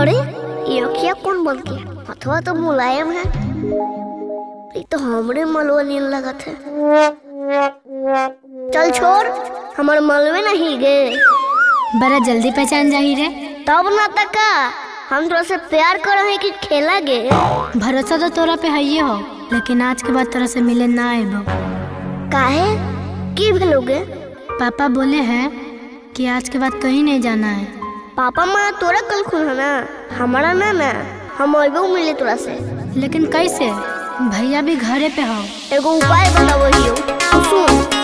अरे ये कौन बोल के अथवा तो मुलायम है? ये तो हमरे मलवा नीन लगत है। चल छोड़ हमारे मलवे नहीं गे। बड़ा जल्दी पहचान जाही रे। तब ना तका हम तोरा से प्यार कर है कि खेला गे। भरोसा तो तोरा पे है हो लेकिन आज के बाद तोरा से मिले ना आएबो काहे? की भेलोगे पापा बोले हैं कि आज के बाद कहीं नहीं जाना है। पापा माँ तोरा कल खुल है ना? हमारा ना ना हम अबो मिले तोरा से लेकिन कैसे? भैया भी घरे पे हो। एगो उपाय बताओ सुन।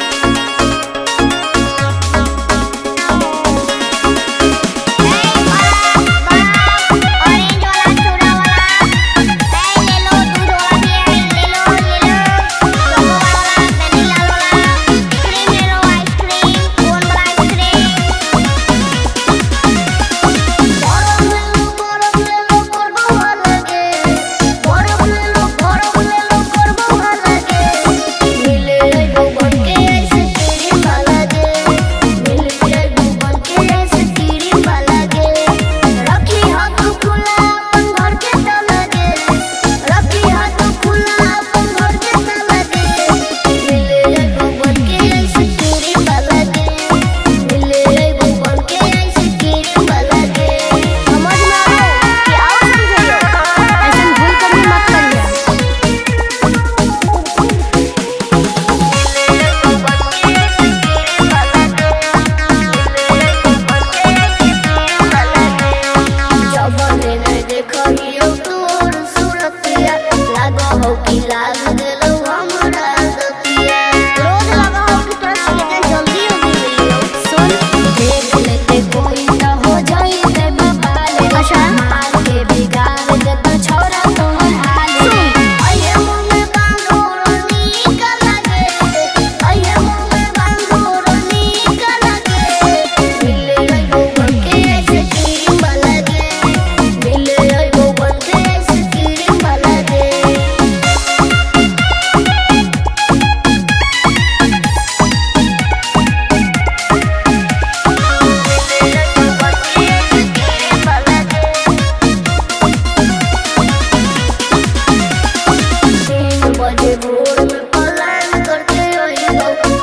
सुन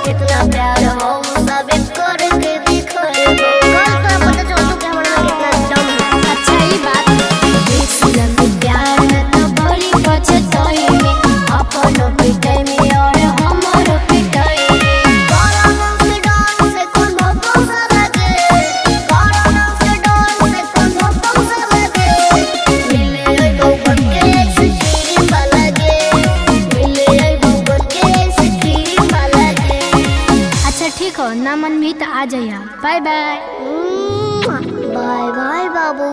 कितना प्यार हो सबे करके है अच्छा ही प्यार में तो बड़ी पछताई में अपनो पिटाई ठीक हो ना मन भी तो आ जाइया बाय बाय बाय बाय बाबू।